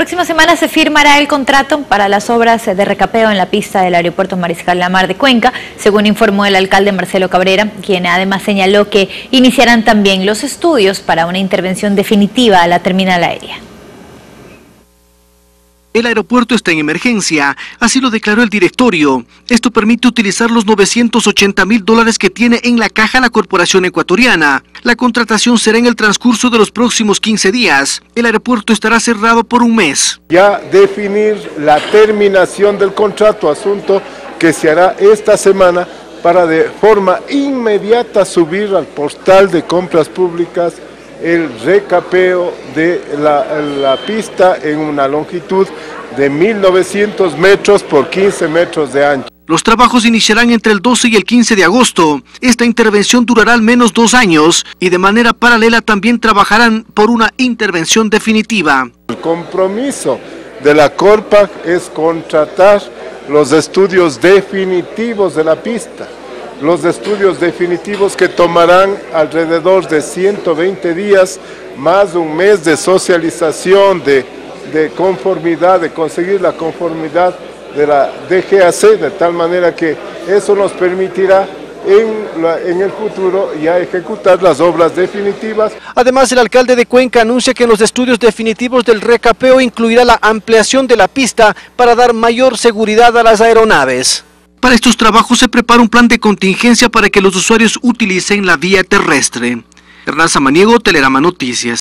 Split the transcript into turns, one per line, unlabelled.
próxima semana se firmará el contrato para las obras de recapeo en la pista del aeropuerto Mariscal Lamar de Cuenca, según informó el alcalde Marcelo Cabrera, quien además señaló que iniciarán también los estudios para una intervención definitiva a la terminal aérea.
El aeropuerto está en emergencia, así lo declaró el directorio. Esto permite utilizar los 980 mil dólares que tiene en la caja la corporación ecuatoriana. La contratación será en el transcurso de los próximos 15 días. El aeropuerto estará cerrado por un mes.
Ya definir la terminación del contrato, asunto que se hará esta semana para de forma inmediata subir al portal de compras públicas el recapeo de la, pista en una longitud de 1.900 metros por 15 metros de ancho.
Los trabajos iniciarán entre el 12 y el 15 de agosto. Esta intervención durará al menos dos años y de manera paralela también trabajarán por una intervención definitiva.
El compromiso de la CORPAC es contratar los estudios definitivos de la pista los estudios definitivos que tomarán alrededor de 120 días, más un mes de socialización, de, conformidad, de conseguir la conformidad de la DGAC, de tal manera que eso nos permitirá en, en, el futuro ya ejecutar las obras definitivas.
Además, el alcalde de Cuenca anuncia que en los estudios definitivos del recapeo incluirá la ampliación de la pista para dar mayor seguridad a las aeronaves. Para estos trabajos se prepara un plan de contingencia para que los usuarios utilicen la vía terrestre. Hernán Samaniego, Telerama Noticias.